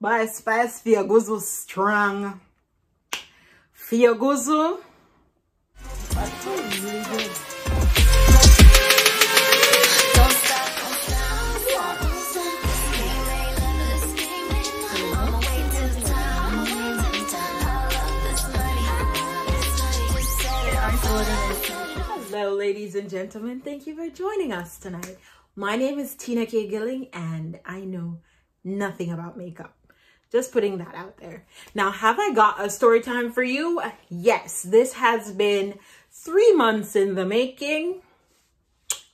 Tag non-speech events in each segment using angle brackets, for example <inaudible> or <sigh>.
By Spice Fiaguzo strong. Good. Hello, ladies and gentlemen. Thank you for joining us tonight. My name is Tena-Kay Gilling, and I know nothing about makeup. Just putting that out there. Now, have I got a story time for you? Yes, this has been three months in the making,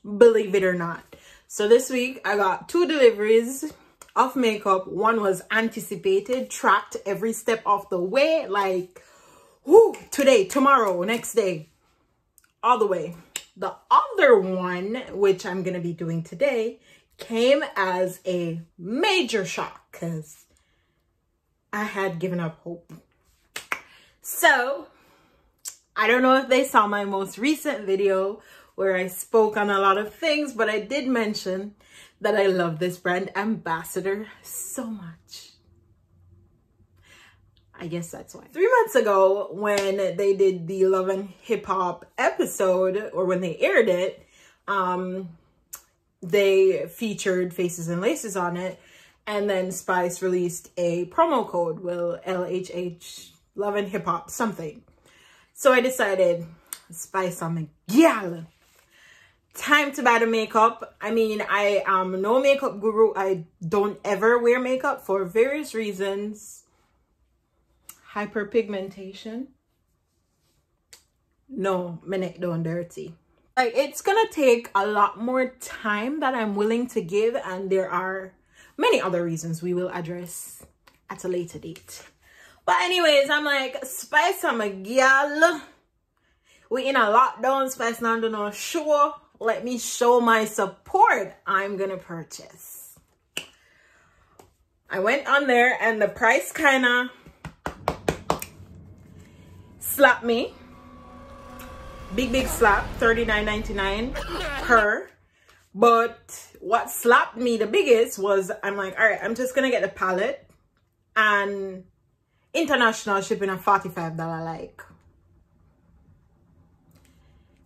believe it or not. So this week, I got two deliveries of makeup. One was anticipated, tracked every step of the way, like, whoo, today, tomorrow, next day all the way. The other one, which I'm to be doing today, came as a major shock because I had given up hope. So, I don't know if they saw my most recent video where I spoke on a lot of things, but I did mention that I love this brand ambassador so much. I guess that's why. Three months ago, when they did the Love and Hip Hop episode, or when they aired it, um, they featured Faces and Laces on it. And then Spice released a promo code, will LHH, Love and Hip Hop, something. So I decided, Spice, I'm a gal. Time to buy the makeup. I mean, I am no makeup guru. I don't ever wear makeup for various reasons hyperpigmentation. No, my neck don't dirty. Like it's gonna take a lot more time that I'm willing to give and there are many other reasons we will address at a later date. But anyways, I'm like, Spice, I'm a gal. We in a lockdown, Spice now do not show. Let me show my support. I'm gonna purchase. I went on there and the price kind of slap me big big slap 39.99 per but what slapped me the biggest was i'm like all right i'm just gonna get the palette and international shipping at 45 dollar like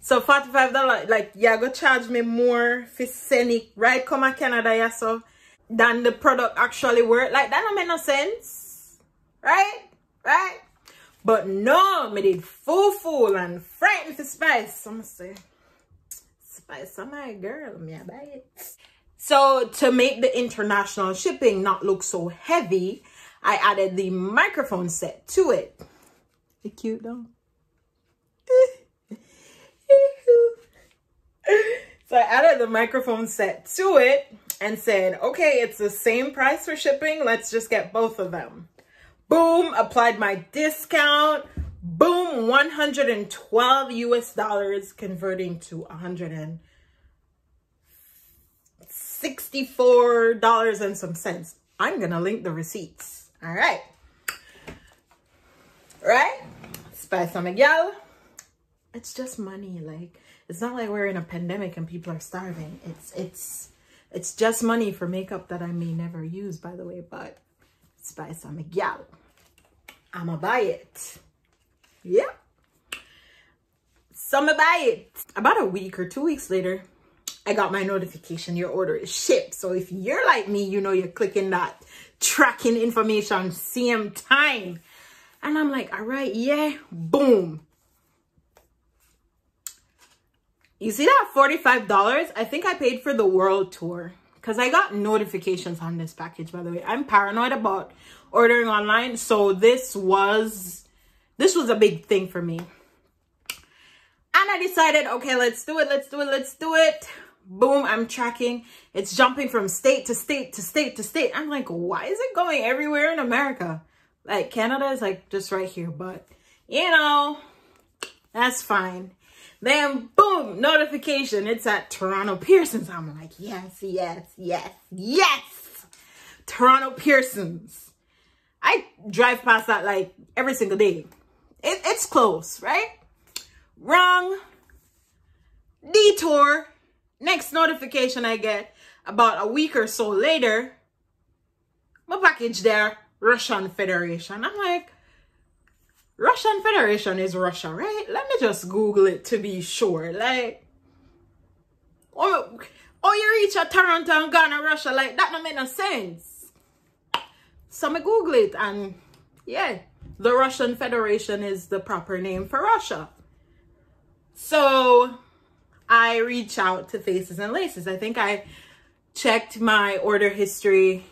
so 45 dollar like yeah go charge me more for scenic right come to canada yeah so than the product actually work like that don't make no sense right right but no, me did full fool and frightened for Spice. I'm gonna say, Spice, I'm my girl, me I buy it. So to make the international shipping not look so heavy, I added the microphone set to it. It's cute though. so I added the microphone set to it and said, okay, it's the same price for shipping. Let's just get both of them. Boom, applied my discount. Boom, 112 US dollars converting to 100 and $64 and some cents. I'm going to link the receipts. All right. Right? Spice on Miguel. It's just money. Like, it's not like we're in a pandemic and people are starving. It's, it's, it's just money for makeup that I may never use, by the way, but spice by San Miguel. I'ma buy it. Yeah. So I'ma buy it. About a week or two weeks later, I got my notification. Your order is shipped. So if you're like me, you know you're clicking that tracking information same time. And I'm like, all right, yeah, boom. You see that $45? I think I paid for the world tour because I got notifications on this package, by the way. I'm paranoid about ordering online. So this was, this was a big thing for me. And I decided, okay, let's do it, let's do it, let's do it. Boom, I'm tracking. It's jumping from state to state to state to state. I'm like, why is it going everywhere in America? Like Canada is like just right here, but you know, that's fine. Then boom, notification. It's at Toronto Pearsons. I'm like, yes, yes, yes, yes. Toronto Pearsons. I drive past that like every single day. It, it's close, right? Wrong. Detour. Next notification I get about a week or so later, my package there. Russian Federation. I'm like, Russian Federation is Russia, right? Let me just Google it to be sure. Like, oh, oh you reach a Toronto and Ghana, Russia. Like, that don't make no sense. So I Google it and yeah, the Russian Federation is the proper name for Russia. So I reach out to Faces and Laces. I think I checked my order history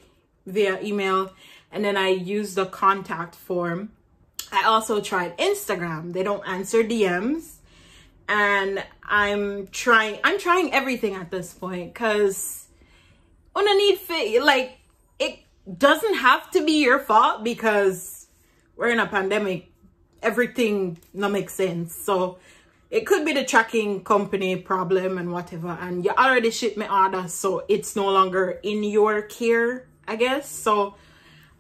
via email and then I used the contact form I also tried Instagram. They don't answer DMs. And I'm trying I'm trying everything at this point cuz on oh, a need fit like it doesn't have to be your fault because we're in a pandemic. Everything no makes sense. So it could be the tracking company problem and whatever and you already shipped my order so it's no longer in your care i guess so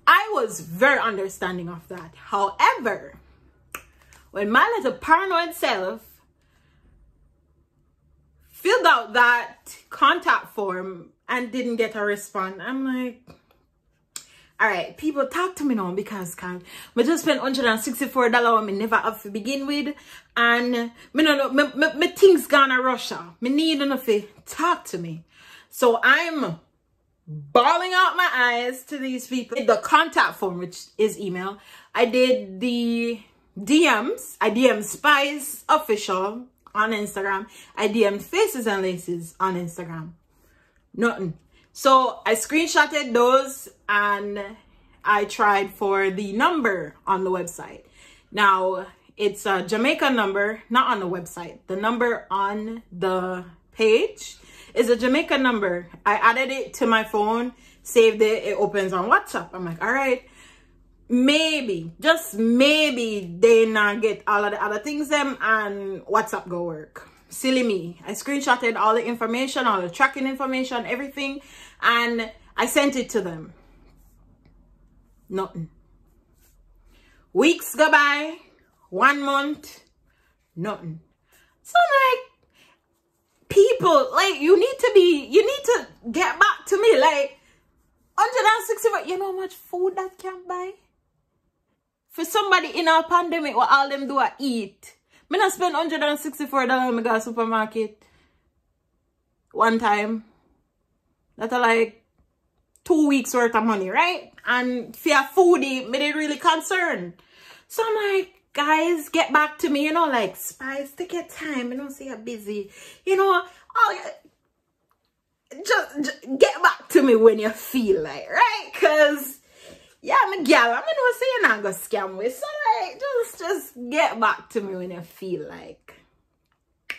I was very understanding of that. However, when my little paranoid self filled out that contact form and didn't get a response, I'm like, all right, people talk to me now because can I just spent $164 when me never have to begin with. And me no know, me, me, me things gonna rush Russia. Me need enough to talk to me. So I'm bawling out my eyes to these people. The contact form, which is email. I did the DMs. I DM Spice Official on Instagram. I DM Faces and Laces on Instagram. Nothing. So I screenshotted those and I tried for the number on the website. Now, it's a Jamaica number, not on the website. The number on the page is a Jamaica number. I added it to my phone, saved it, it opens on WhatsApp. I'm like, all right, maybe, just maybe they not get all of the other things them and WhatsApp go work. Silly me. I screenshotted all the information, all the tracking information, everything, and I sent it to them. Nothing. Weeks go by, one month, nothing. So like, people like you need to be you need to get back to me like 160 you know how much food that can buy? For somebody in our pandemic what all them do are eat? Me not spend 164 dollars when I go supermarket one time. That that's like two weeks worth of money right? And for a foodie me they really concerned so i'm like guys get back to me you know like spice take your time you know see you're busy. You know oh just, just get back to me when you feel like right? Because yeah i'm a i'm gonna say you're not gonna scam with so like just just get back to me when you feel like but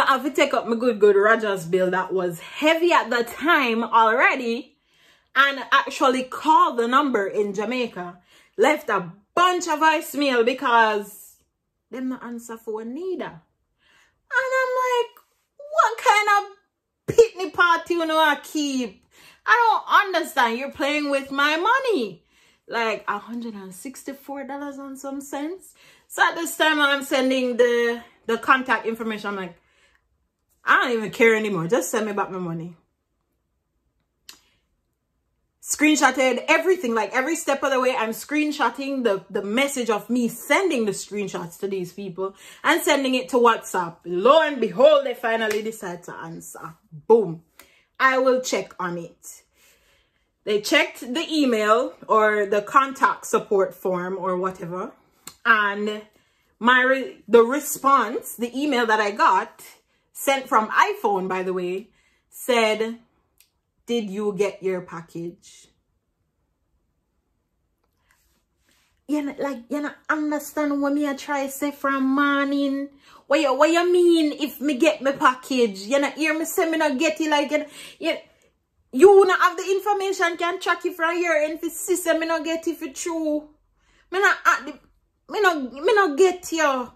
I have to take up my good good Rogers bill that was heavy at the time already and actually call the number in Jamaica left a bunch of voicemail because them not answer phone neither. And I'm like, what kind of pitney party you know I keep? I don't understand. You're playing with my money. Like $164 on some cents. So at this time I'm sending the, the contact information, I'm like, I don't even care anymore. Just send me back my money. Screenshotted everything like every step of the way i'm screenshotting the the message of me sending the screenshots to these people and sending it to whatsapp. Lo and behold they finally decide to answer. Boom. I will check on it. They checked the email or the contact support form or whatever. And my re the response the email that i got sent from iphone by the way said did you get your package? You know, like, you know, understand what me I try say from morning. What you, what you mean if me get my package? You know, hear me say me not get it like, you, you, you not have the information can track it from here and if system me not get it for true. Me not, me not, me not get you.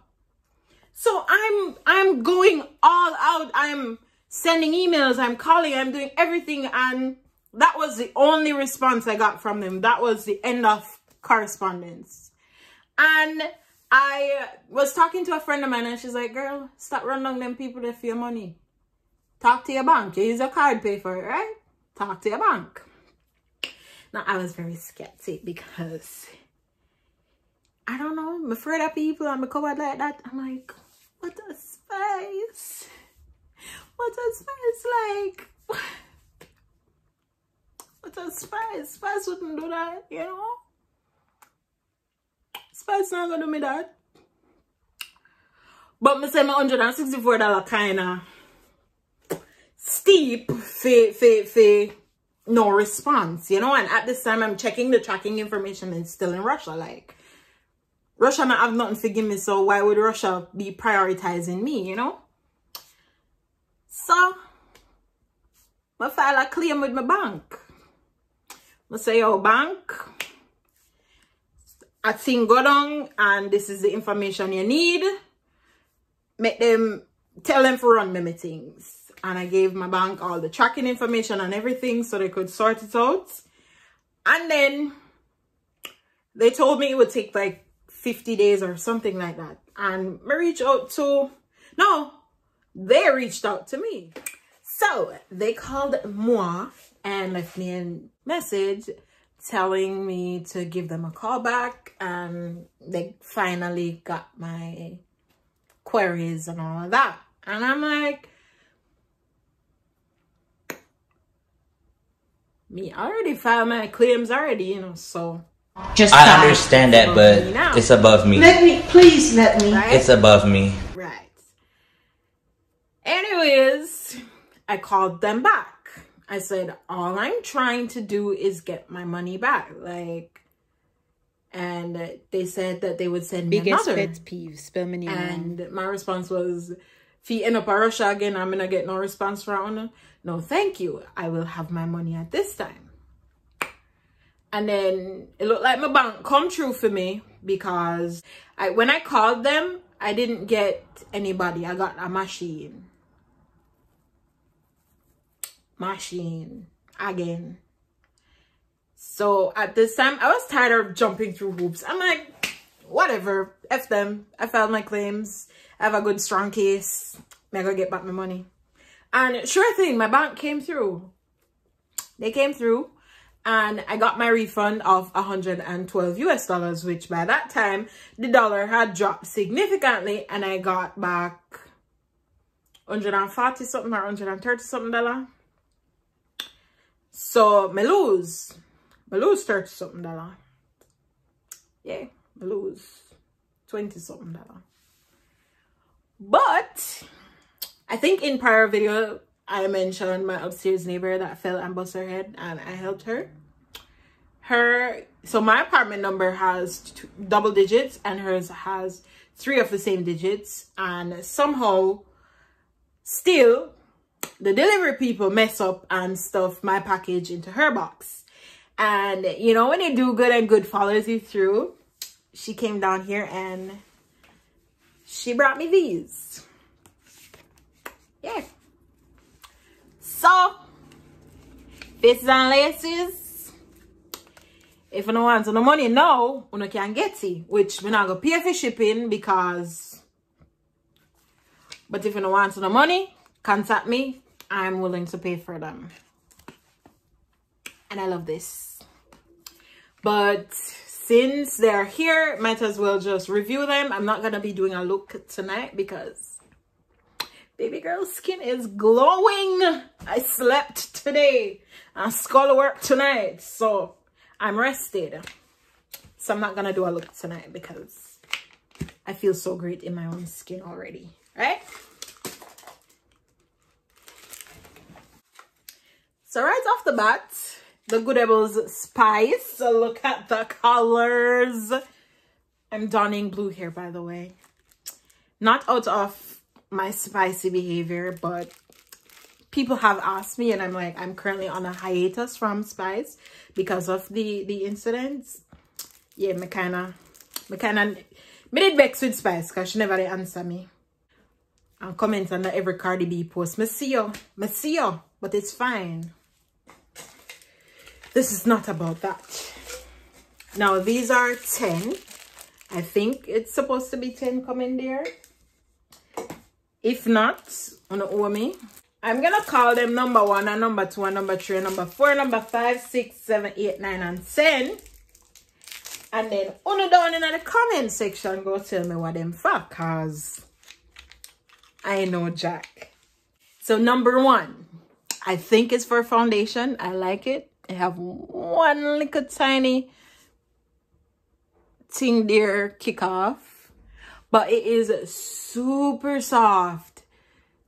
So I'm, I'm going all out. I'm, sending emails, I'm calling, I'm doing everything. And that was the only response I got from them. That was the end of correspondence. And I was talking to a friend of mine and she's like, girl, stop running them people that for your money. Talk to your bank. You use a card pay for it, right? Talk to your bank. Now, I was very skeptic because I don't know. I'm afraid of people. I'm a coward like that. I'm like, what a spice. What a spice like. What a spice. Spice wouldn't do that, you know? Spice not gonna do me that. But me say my $164 kinda steep for, for no response, you know? And at this time, I'm checking the tracking information and still in Russia. Like, Russia not have nothing to give me, so why would Russia be prioritizing me, you know? So, I file a claim with my bank. I say, yo, bank, I think go down and this is the information you need. Make them, tell them for run me things and I gave my bank all the tracking information and everything so they could sort it out. And then they told me it would take like 50 days or something like that. And reached out to, no, they reached out to me. So they called moi and left me a message telling me to give them a call back and they finally got my queries and all of that. And I'm like, me already filed my claims already, you know, so just I understand that, but it's above me. Let me please let me. Right? It's above me. Right. Anyways, I called them back. I said, all I'm trying to do is get my money back. Like and they said that they would send me Biggest another. pet peeve, spill me And my response was, if you end up a Russia again, I'm gonna get no response from No, thank you. I will have my money at this time. And then it looked like my bank come true for me because I when I called them, I didn't get anybody. I got a machine. Machine again. So at this time, I was tired of jumping through hoops. I'm like, whatever, F them. I filed my claims. I have a good strong case. I gotta get back my money. And sure thing, my bank came through. They came through and I got my refund of 112 US dollars, which by that time, the dollar had dropped significantly and I got back 140 something or 130 something dollar. So, me lose. Me lose 30 something dollar. Yeah, me lose 20 something dollar. But I think in prior video, I mentioned my upstairs neighbor that fell and bust her head and I helped her. Her, so my apartment number has two, double digits and hers has three of the same digits. And somehow, still, the delivery people mess up and stuff my package into her box. And, you know, when you do good and good follows you through, she came down here and she brought me these. Yeah. So, faces and laces. If you don't want no money now, you can get it. Which we're not going to pay for shipping because... But if you don't want no money, contact me. I'm willing to pay for them. And I love this. But since they're here, might as well just review them. I'm not going to be doing a look tonight because baby girl's skin is glowing. I slept today and skull work tonight. So I'm rested. So I'm not going to do a look tonight because I feel so great in my own skin already. Right? So right off the bat, the Goodables Spice. So look at the colors. I'm donning blue here, by the way. Not out of my spicy behavior, but people have asked me and I'm like, I'm currently on a hiatus from Spice because of the, the incidents. Yeah, me kinda, me kinda, me did vex with Spice because she never answer me. And comment on every Cardi B post. Me see you, me see you, but it's fine this is not about that now these are 10 i think it's supposed to be 10 coming there if not on owe me I'm gonna call them number one and number two and number three and number four, number five, six, seven, eight, nine, and ten. And then on down in the comment section, go tell me what them for, cause I know Jack. So number one, I think it's for foundation. I like it. I have one little tiny thing there kick off. But it is super soft.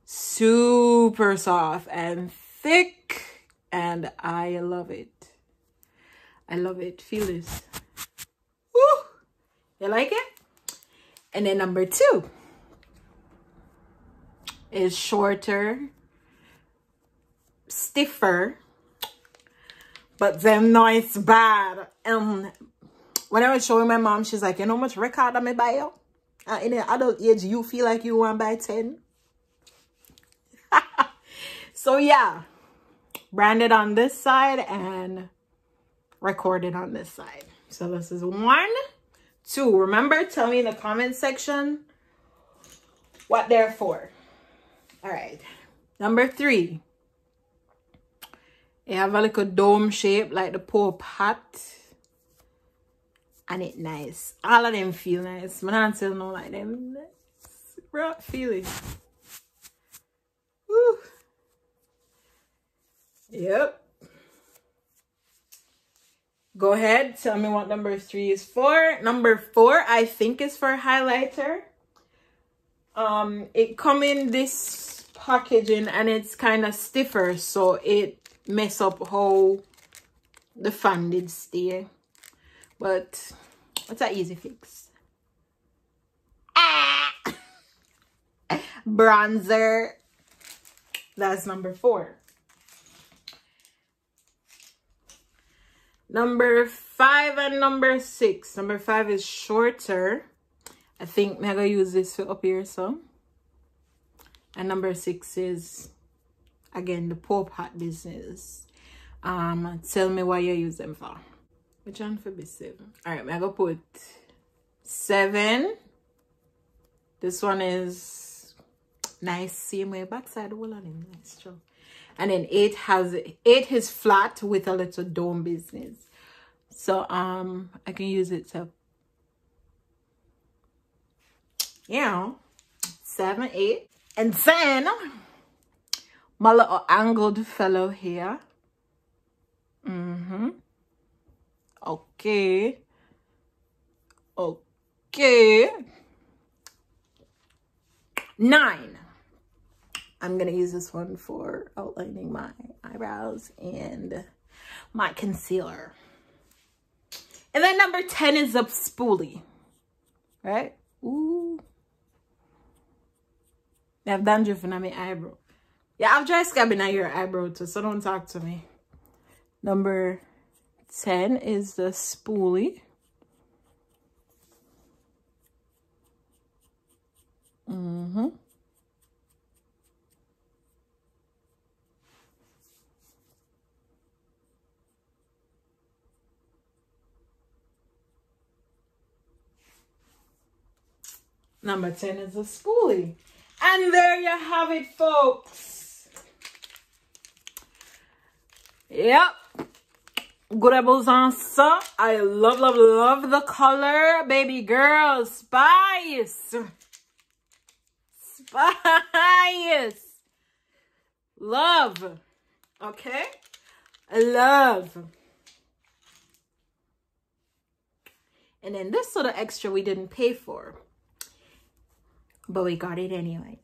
Super soft and thick. And I love it. I love it. Feel this. Woo! You like it? And then number two is shorter, stiffer, but then no, it's bad. Um, when I was showing my mom, she's like, you know how much record I may buy you? Uh, in the adult age, you feel like you want by 10? <laughs> so yeah, branded on this side and recorded on this side. So this is one, two. Remember, tell me in the comment section what they're for. All right. Number three. It have a little dome shape like the Pope hat. And it nice. All of them feel nice. My not still know like them. Bro, feel it. Woo. Yep. Go ahead. Tell me what number three is for. Number four, I think is for highlighter. Um, it come in this packaging and it's kind of stiffer. So it mess up how the fan did stay. But it's an easy fix. Ah! <laughs> Bronzer. That's number four. Number five and number six. Number five is shorter. I think I'm going to use this for up here so. And number six is, again, the Pope hat business. Um, tell me what you use them for. Which one for be seven? All right, I'm going to put seven. This one is nice. Same way backside wall on him. Nice, true and then eight has eight is flat with a little dome business so um i can use it to you know seven eight and then my little angled fellow here mm-hmm okay okay nine I'm going to use this one for outlining my eyebrows and my concealer. And then number 10 is a spoolie, right? Ooh. I have dandruff in my eyebrow. Yeah, I've dry scab in your eyebrow too, so don't talk to me. Number 10 is the spoolie. Mm-hmm. Number 10 is a spoolie. And there you have it, folks. Yep. Good answer. I love, love, love the color. Baby girl, spice. Spice. Love. Okay? Love. And then this of extra we didn't pay for but we got it anyways.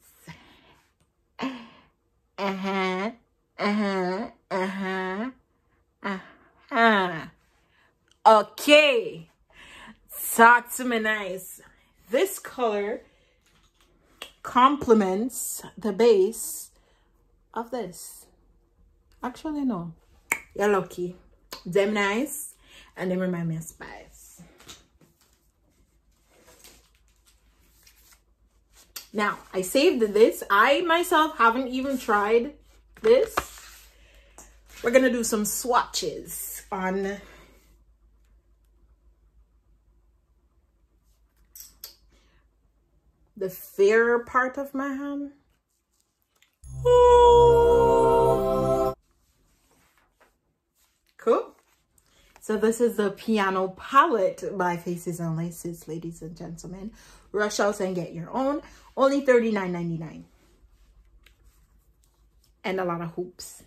Uh-huh, uh-huh, uh-huh, uh-huh. Ah. Okay, talk to me nice. This color complements the base of this. Actually, no. You're lucky. Them nice, and they remind me of spice. Now, I saved this. I myself haven't even tried this. We're going to do some swatches on the fairer part of my hand. Cool. So this is the Piano Palette by Faces and Laces, ladies and gentlemen. Rush out and get your own. Only $39.99. And a lot of hoops.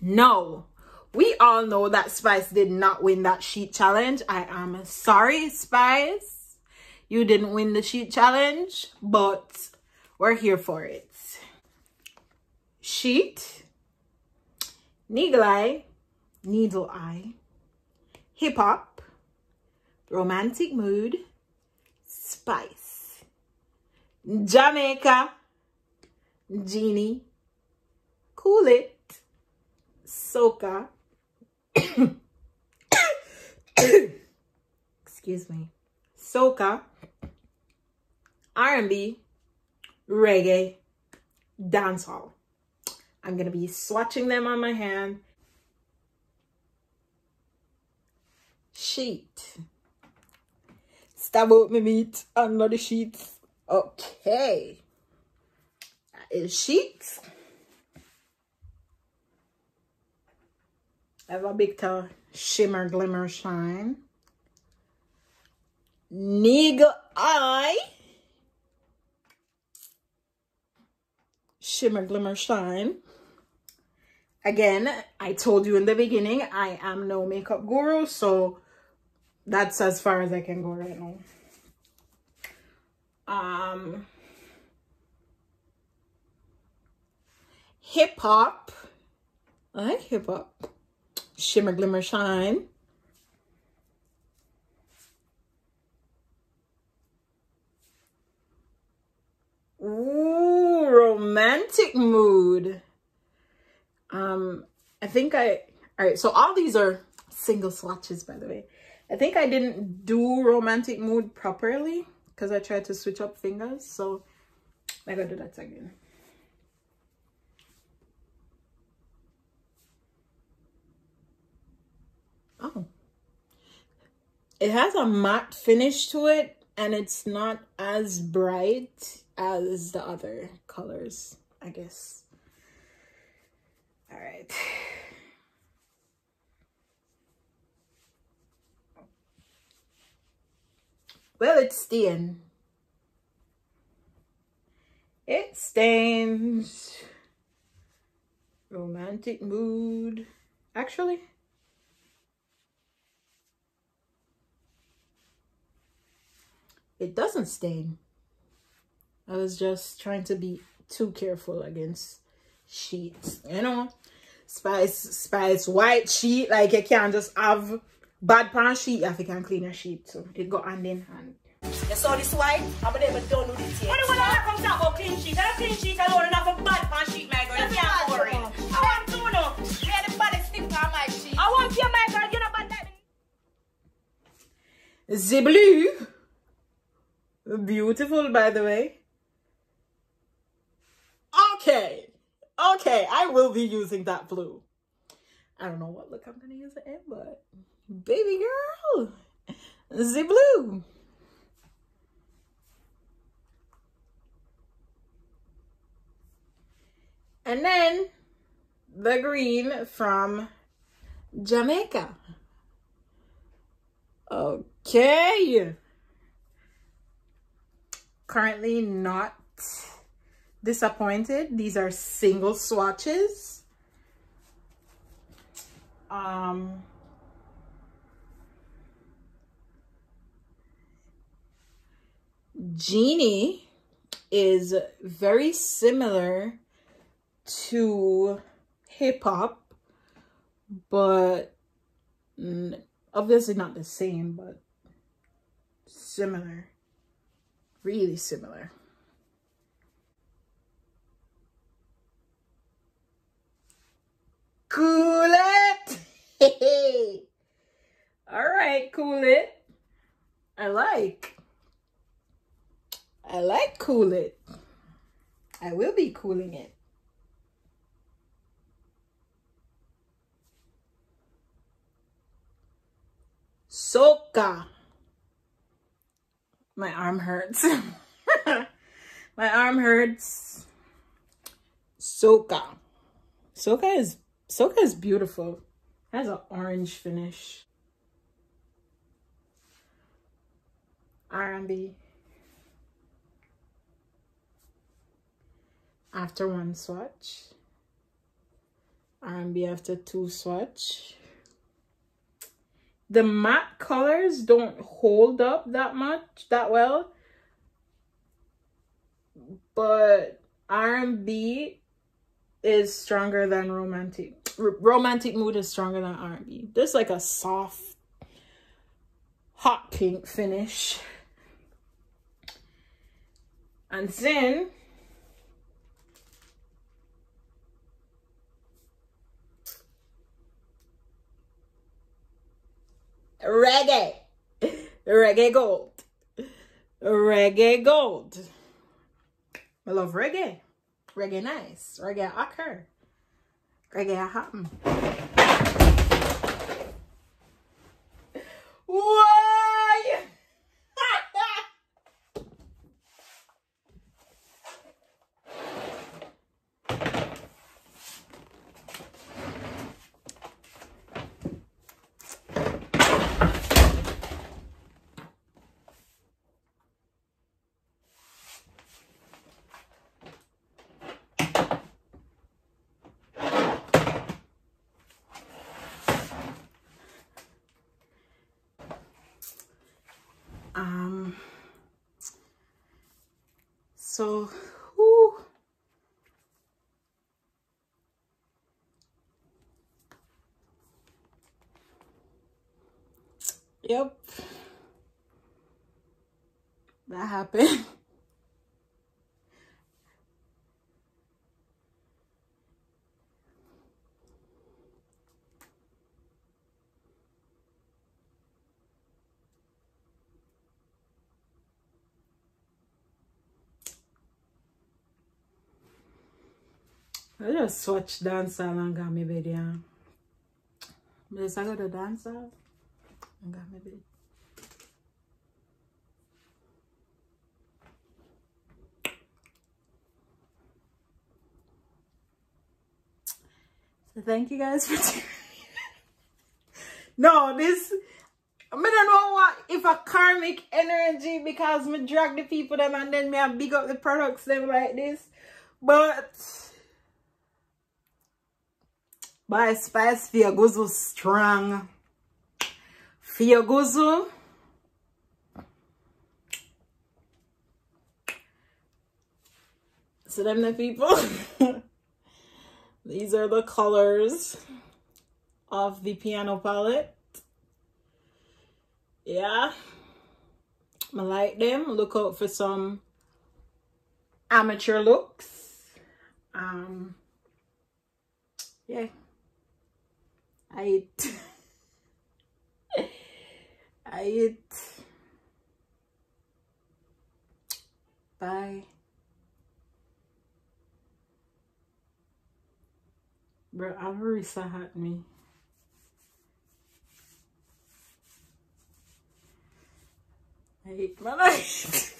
No. We all know that Spice did not win that sheet challenge. I am sorry, Spice. You didn't win the sheet challenge, but we're here for it. Sheet, Needle Eye, Needle Eye, Hip Hop, Romantic Mood, Spice, Jamaica, Genie, Cool It, Soca, excuse me, Soca, R&B, reggae, dancehall. I'm going to be swatching them on my hand. Sheet. Stab out my meat under the sheets. Okay. That is sheet. I have a big toe shimmer, glimmer, shine. Needle Eye. Shimmer, glimmer, shine. Again, I told you in the beginning, I am no makeup guru, so that's as far as I can go right now. Um, hip hop. I like hip hop. Shimmer, Glimmer, Shine. Ooh, romantic mood. Um, I think I, all right, so all these are single swatches, by the way. I think I didn't do romantic mood properly because I tried to switch up fingers. So I gotta do that again. Oh. It has a matte finish to it and it's not as bright as the other colors, I guess. All right. Well, it's staying. It stains. Romantic mood. Actually, it doesn't stain. I was just trying to be too careful against sheets, you know. Spice, spice, white sheet, like you can't just have bad pan sheet if you can clean a sheet. So it go hand in hand. You saw this white? I'm never done with it yet. What do you want to come talk about clean sheet? I clean sheet alone enough for bad pan sheet, my girl. You can't worry. I want to know. Yeah, the body stick on my sheet. I want you, my girl. You know about that. Beautiful, by the way. Okay. Okay, I will be using that blue. I don't know what look I'm going to use it in, but baby girl, the blue. And then the green from Jamaica. Okay. Currently not disappointed. These are single swatches. Um, Genie is very similar to hip hop, but obviously not the same, but similar, really similar. Cool it. <laughs> All right, cool it. I like. I like cool it. I will be cooling it. Soca. My arm hurts. <laughs> My arm hurts. Soca. Soca is Soca is beautiful. Has an orange finish. R&B. After one swatch. R&B after two swatch. The matte colors don't hold up that much, that well. But R&B is stronger than romantic. R romantic mood is stronger than R&B. This like a soft, hot pink finish. And then reggae, reggae gold, reggae gold. I love reggae. Reggae nice. Reggae occur. Reggae happen. Why? um so whew. yep that happened <laughs> I just watch dancehall and got me bed, yeah. Yes, I got a dancehall and got me bed. So thank you guys for <laughs> No, this I don't know what if a karmic energy because me drag the people them and then me I big up the products them like this. But by Spice Fiaguzo strong. Fiaguzo. So them the people. <laughs> These are the colors of the piano palette. Yeah. I like them. Look out for some amateur looks. Um, yeah. I eat. <laughs> I eat. Bye. Bro, Amarisa had me. I hate my <laughs> life.